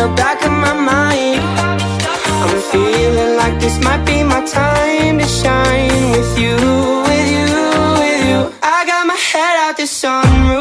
the back of my mind. I'm feeling like this might be my time to shine With you, with you, with you. I got my head out the sunroof